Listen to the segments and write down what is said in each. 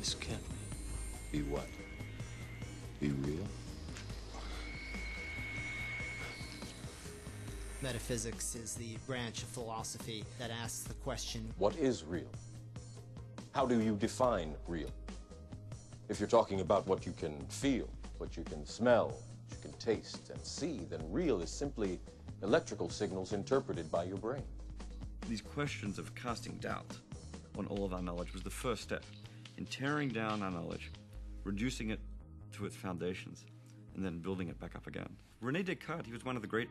This can't be. Be what? Be real? Metaphysics is the branch of philosophy that asks the question What is real? How do you define real? If you're talking about what you can feel, what you can smell, what you can taste and see, then real is simply electrical signals interpreted by your brain. These questions of casting doubt on all of our knowledge was the first step in tearing down our knowledge, reducing it to its foundations, and then building it back up again. Rene Descartes, he was one of the great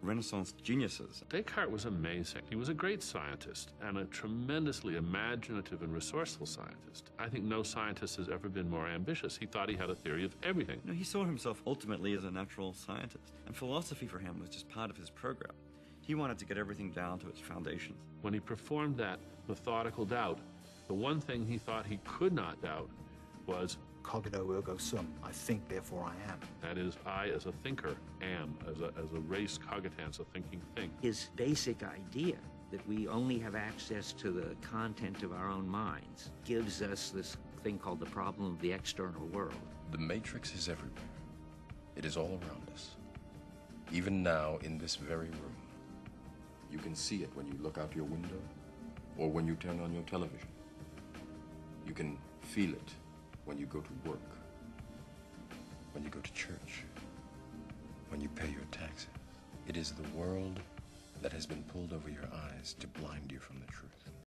Renaissance geniuses. Descartes was amazing. He was a great scientist and a tremendously imaginative and resourceful scientist. I think no scientist has ever been more ambitious. He thought he had a theory of everything. You know, he saw himself ultimately as a natural scientist, and philosophy for him was just part of his program. He wanted to get everything down to its foundations. When he performed that methodical doubt, the one thing he thought he could not doubt was cogito ergo sum. I think, therefore I am. That is, I as a thinker am, as a, as a res cogitans, a thinking thing. His basic idea that we only have access to the content of our own minds gives us this thing called the problem of the external world. The Matrix is everywhere. It is all around us. Even now, in this very room. You can see it when you look out your window or when you turn on your television. You can feel it when you go to work, when you go to church, when you pay your taxes. It is the world that has been pulled over your eyes to blind you from the truth.